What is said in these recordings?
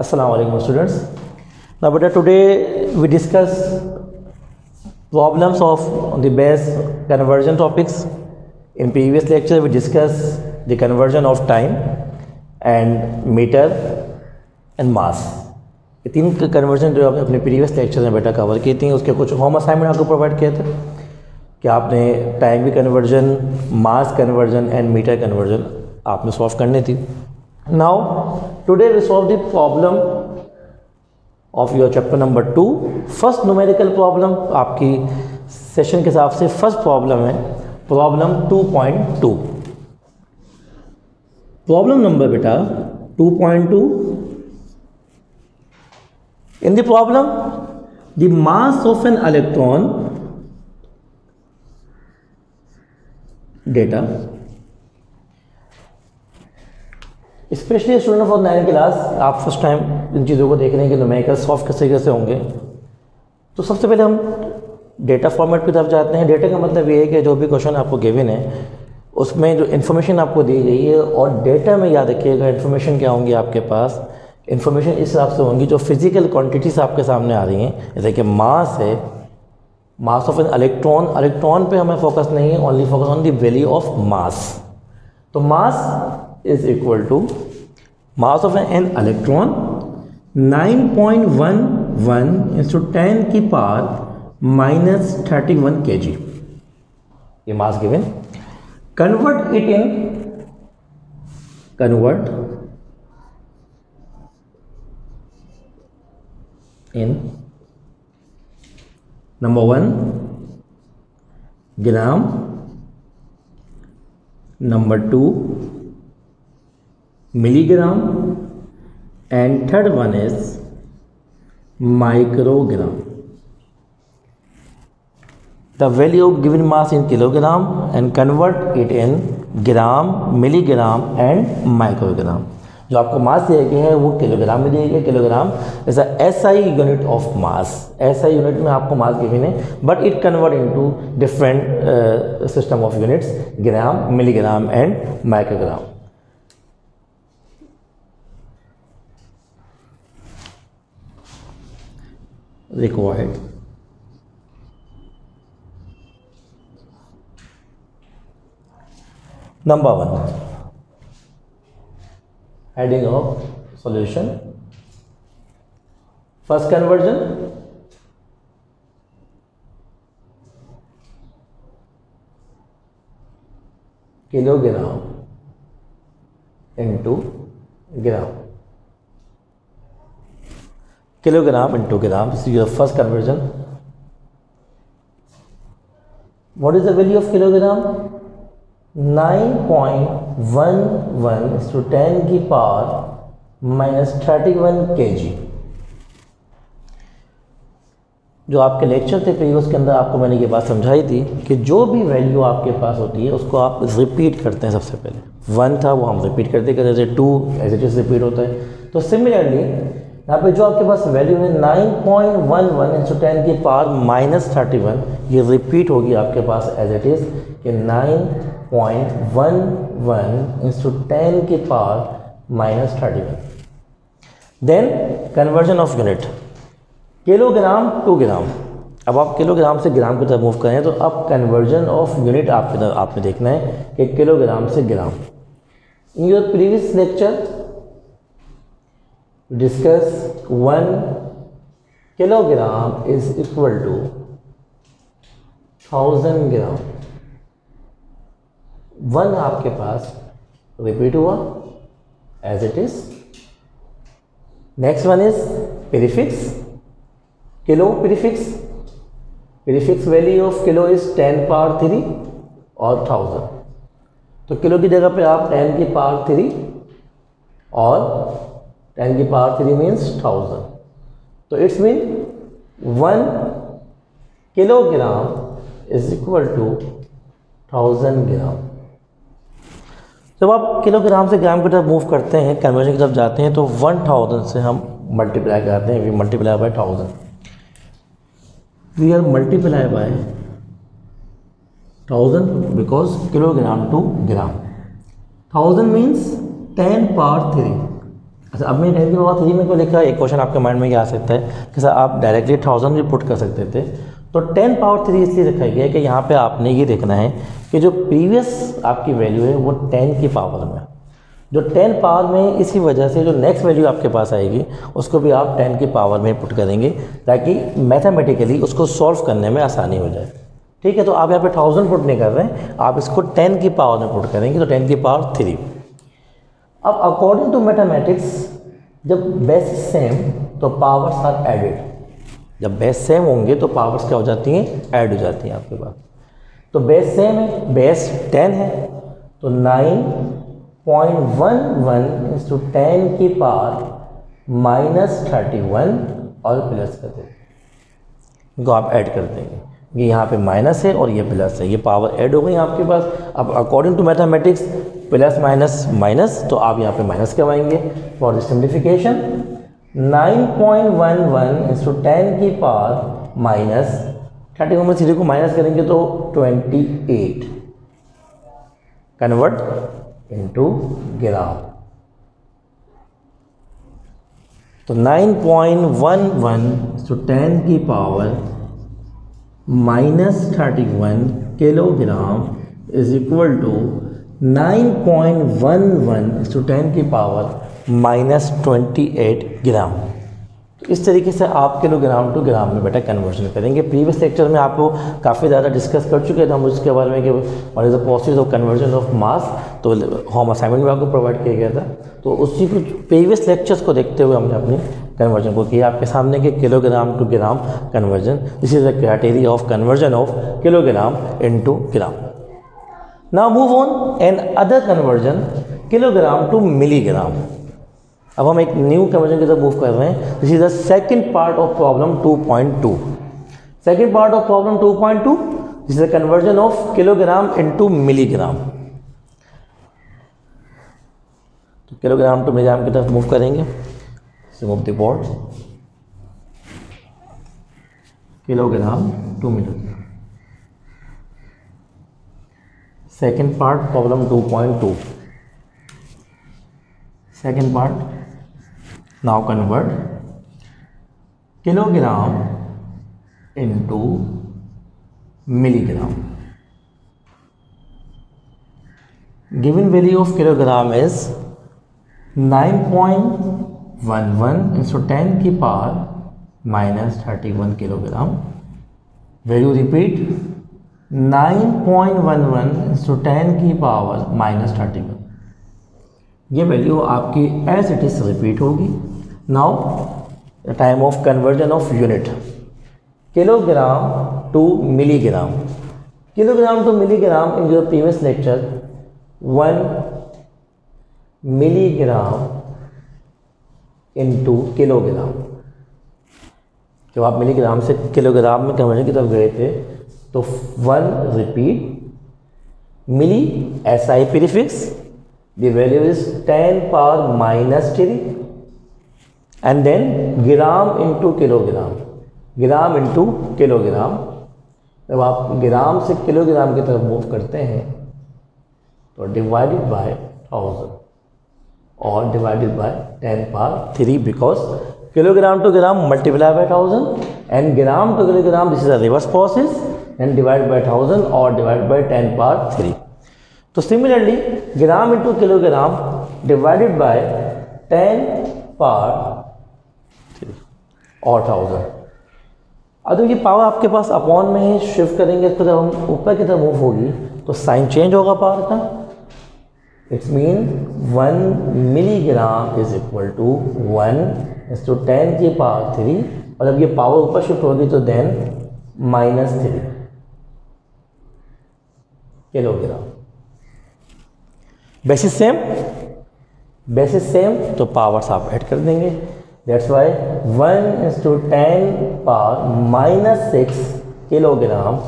Aslam students ना बेटा today we discuss problems of the base conversion topics in previous lecture we discuss the conversion of time and metre and mass ये तीन conversion जो आपने अपने प्रीवियस लेक्चर में बेटा कवर किए थी उसके कुछ होम असाइनमेंट आपको प्रोवाइड किए थे कि आपने टाइम भी conversion mass conversion and metre conversion आपने सॉल्व करने थी now today we solve the problem of your chapter number two first numerical problem आपकी session के हिसाब से first problem है problem 2.2 प्रॉब्लम नंबर बेटा 2.2 in the problem the mass of an electron data specially student of nine class आप first time इन चीज़ों को देख रहे हैं कि नोमेरिकल सॉफ्ट किस तरीके से होंगे तो सबसे पहले हम डेटा फॉर्मेट की तरफ जाते हैं डेटा का मतलब ये है कि जो भी क्वेश्चन आपको गिवन है उसमें जो इन्फॉर्मेशन आपको दी गई है और डेटा में याद रखिएगा इन्फॉर्मेशन क्या होंगी आपके पास इन्फॉर्मेशन इस हिसाब से होंगी जो फिज़िकल क्वान्टिटीज आपके सामने आ रही हैं जैसे कि मास है mass of an electron electron पे हमें फोकस नहीं है only focus on the value of mass तो mass is equal to mass of an electron 9.11 into 10 की power minus thirty one K G ये mass given convert it in convert in number one gram number two milligram and third one is microgram the value of given mass in kilogram and convert it in gram milligram and microgram जो आपको mass दिए गए हैं वो kilogram में दिए गए kilogram is S I unit of mass S I unit में आपको मास गिविन है but it convert to different system of units gram milligram and microgram required. Number 1 adding of solution first conversion kilogram into gram kilogram into gram. This is your first conversion. What is the value nine point one one to ten की power minus thirty one K G जो आपके lecture थे previous तो के अंदर आपको मैंने ये बात समझाई थी कि जो भी वैल्यू आपके पास होती है उसको आप रिपीट करते हैं सबसे पहले वन था वो हम रिपीट करते करते जैसे to as it is repeat होता है तो सिमिलरली यहाँ पे जो आपके पास वैल्यू है 9.11 point one one into ten की पावर माइनस थर्टी वन ये रिपीट होगी आपके पास एज इट इज़ कि 9.11 point one one into ten की power minus thirty one then conversion of unit kilogram to gram अब आप किलोग्राम से ग्राम की तरफ मूव करें तो अब कन्वर्जन ऑफ यूनिट आपके आपने देखना है कि किलोग्राम से gram in your previous lecture discuss one kilogram is equal to thousand gram one आपके पास रिपीट हुआ as it is next one is prefix kilo prefix prefix value of kilo is ten power three और thousand तो kilo की जगह पे आप ten की पावर थ्री और टेन की पावर थ्री मीन्स थाउजेंड तो it's mean one kilogram is equal to thousand gram जब आप किलोग्राम से ग्राम की तरफ मूव करते हैं कन्वर्जन की तरफ जाते हैं तो वन थाउजेंड से हम मल्टीप्लाई करते हैं we multiply by thousand we are multiply by thousand because kilogram to gram thousand means ten power three अच्छा अब मेरी बहन की बात यही मेरे को लिखा एक क्वेश्चन आपके माइंड में ये आ सकता है कि सर आप डायरेक्टली थाउजेंड भी पुट कर सकते थे तो टेन पावर थ्री इसलिए रखा गया है कि यहाँ पे आपने ये देखना है कि जो प्रीवियस आपकी वैल्यू है वो टेन की पावर में जो टेन पावर में इसी वजह से जो नेक्स्ट वैल्यू आपके पास आएगी उसको भी आप टेन की पावर में पुट करेंगे ताकि मैथमेटिकली उसको सॉल्व करने में आसानी हो जाए ठीक है तो आप यहाँ पे थाउजेंड पुट नहीं कर रहे हैं आप इसको टेन की पावर में पुट करेंगे तो टेन की पावर थ्री अब अकॉर्डिंग टू मैथमेटिक्स जब बेस सेम तो पावर्स आर एडेड जब बेस सेम होंगे तो पावर्स क्या हो जाती हैं ऐड हो जाती हैं आपके पास तो बेस सेम है बेस टेन है तो nine point one one to ten की पावर माइनस थर्टी वन और प्लस कर देंगे इनको आप ऐड कर देंगे ये यहाँ पे माइनस है और ये प्लस है ये पावर ऐड हो गई आपके पास अब according to mathematics plus minus minus तो आप यहाँ पे माइनस करवाएंगे for the simplification 9.11 point one one into ten की पावर माइनस थर्टी में सीधे को माइनस करेंगे तो 28 कन्वर्ट इनटू ग्राम तो 9.11 point one one to ten की power minus thirty one kilogram is equal to nine point one one to ten की power minus twenty eight gram इस तरीके से आप किलोग्राम टू ग्राम में बेटा कन्वर्जन करेंगे प्रीवियस लेक्चर में आपको काफ़ी ज़्यादा डिस्कस कर चुके थे हम उसके बारे में कि what is the process of conversion of mass तो होम असाइनमेंट में आपको प्रोवाइड किया गया था तो उसी प्रीवियस लेक्चर्स को देखते हुए हमने अपनी कन्वर्जन को किया आपके सामने के kilogram to gram conversion this is the criteria of conversion of kilogram into gram now move on another conversion kilogram to milligram अब हम एक न्यू कन्वर्जन की तरफ मूव कर रहे हैं this is the second part of problem two second part of problem two this is the conversion of kilogram into milligram kilogram to milligram की तरफ मूव करेंगे some of the words kilogram 2 milligram second part problem 2.2 second part now convert kilogram into milligram given value of kilogram is 9. One one so ten की power minus thirty one kilogram value repeat nine point one one so ten की power minus thirty one ये value आपकी as it is repeat होगी now time of conversion of unit kilogram to milligram kilogram to milligram in your previous lecture one milligram into kilogram जब आप milligram से kilogram में कमरे की तरफ गए थे तो one repeat milli S I prefix value is ten power minus three and then gram into kilogram gram into kilogram जब आप ग्राम से किलोग्राम की तरफ मूव करते हैं तो डिवाइडेड बाय थाउजेंड और divided by ten power three because kilogram to gram multiply by thousand and gram to kilogram this is a reverse process and divide by thousand और divide by ten power three तो similarly gram into kilogram divided by ten power और thousand अब ये power आपके पास upon में ही shift करेंगे तो जब हम ऊपर की तरफ मूव होगी तो साइन चेंज होगा पावर का It means 1 milligram is equal to 1 is to 10 की पावर थ्री और जब ये पावर ऊपर शिफ्ट होगी तो then minus three kilogram basis same basis same तो पावर्स आप ऐड कर देंगे that's why one into ten power minus six kilogram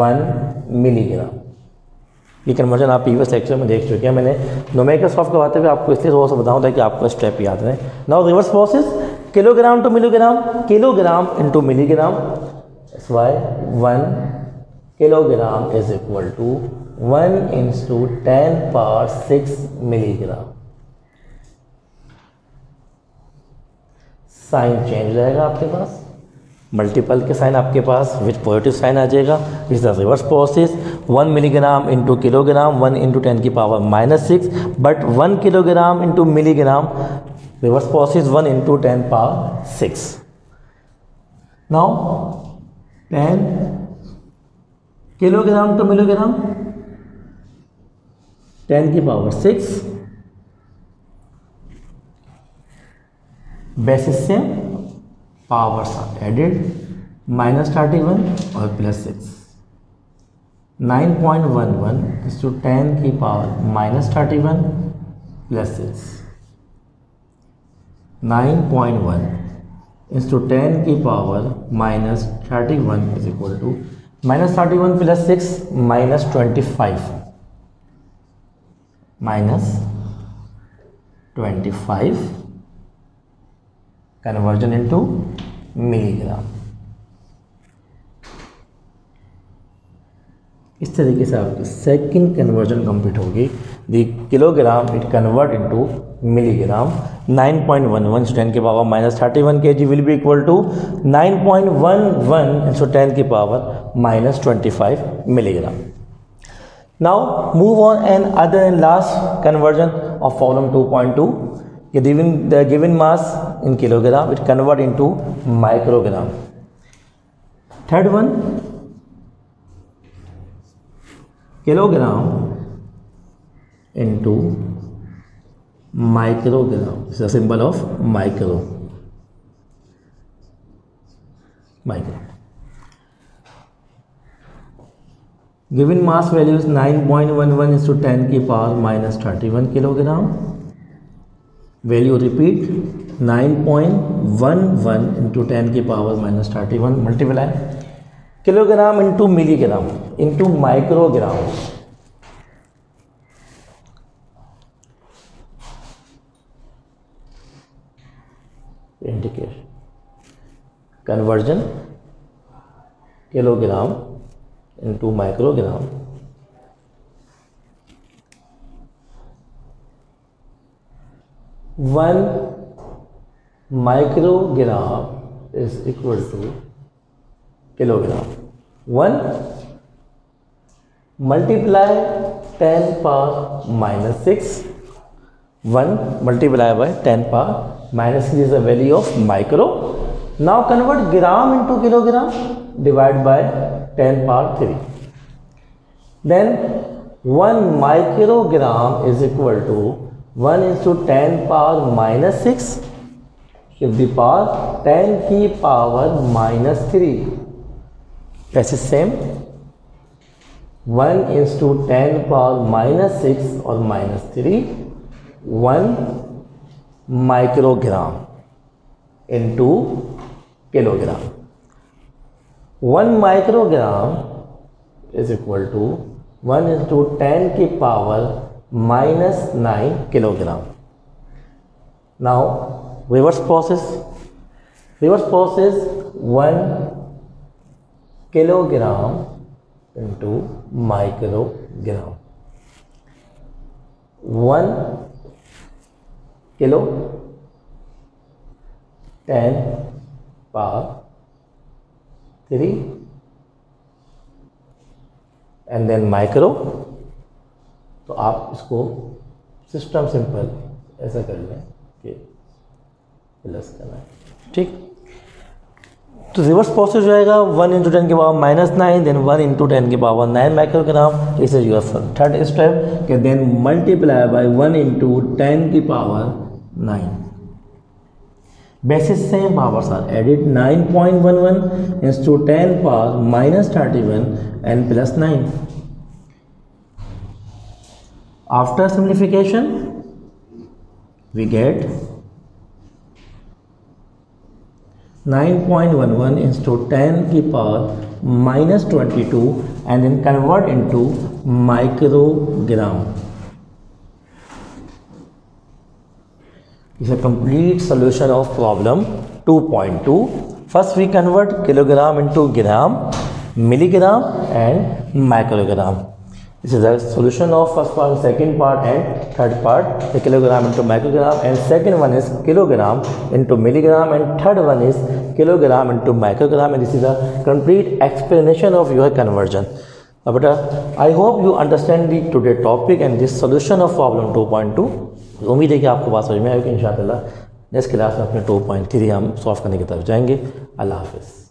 one milligram ये कन्वर्जन आप प्रीवियस लेक्चर में देख चुके हैं मैंने नोमेकर सॉफ्ट बारे में आपको इसलिए थोड़ा सा बताऊँ ताकि आपको स्टेप याद रहे now reverse process kilogram to milligram kilogram into milligram as why one kilogram is equal to one to ten power six milligram sign change रहेगा आपके पास मल्टीपल के साइन आपके पास विथ पॉजिटिव साइन आ जाएगा is the reverse process one milligram into kilogram one into ten की power minus six but one kilogram into milligram reverse is one into ten power six now ten kilogram to milligram ten की power six basis से powers are added minus thirty one और plus six 9.11 is to 10 की power minus thirty one plus six nine point one two ten की power minus thirty one is equal to minus thirty one plus six minus twenty five minus twenty five conversion into milligram इस तरीके से आपकी second conversion complete होगी the kilogram it convert into milligram 9.11 so ten की power minus thirty one K G will भी equal to 9.11 so ten की power minus twenty milligram now move on and other and last conversion of point 2.2 given the given mass in kilogram it convert into microgram third one kilogram into microgram is symbol of micro micro given mass value is nine point one one into ten की power minus thirty one kilogram value repeat nine point one one into ten की power minus thirty one multiply kilogram into milligram into microgram. Indicate conversion kilogram into microgram. One microgram is equal to kilogram. 1 multiply 10 power minus 6. 1 multiply by 10 power minus 6 is the value of micro. Now convert gram into kilogram, divide by 10 power 3. Then 1 microgram is equal to 1 into 10 power minus 6 to the power 10 ki power minus 3. That's the same. 1 is to 10 power minus 6 or minus 3. 1 microgram into kilogram. 1 microgram is equal to 1 into 10 की power minus nine kilogram now reverse process. Reverse 1 kilogram into microgram one kilo ten power three and then micro तो आप इसको system simple ऐसा कर लें कि plus करना है ठीक तो रिवर्स प्रोसेस जो आएगा वन इंटू टेन के power minus nine then one into ten के पावर नाइन माइक्रोग्राम इस इज योर थर्ड स्टेप के then multiply by one into ten की power nine basis same powers are added nine point one one into ten power minus thirty one and plus nine after simplification we get nine point one one into ten की power minus twenty two and then convert into microgram is a complete solution of problem two point two first we convert kilogram into gram milligram and microgram This is the solution of first part, second part and third part. The kilogram into microgram and second one is kilogram into milligram and third one is kilogram into microgram and this is a complete explanation of your conversion. Uh, but uh, I hope you understand the today topic and this solution of problem 2.2. उम्मीद है कि आपको बात समझ में आएगी in next class में अपने 2.3 हम सॉल्व करने की तरफ जाएंगे allah hafiz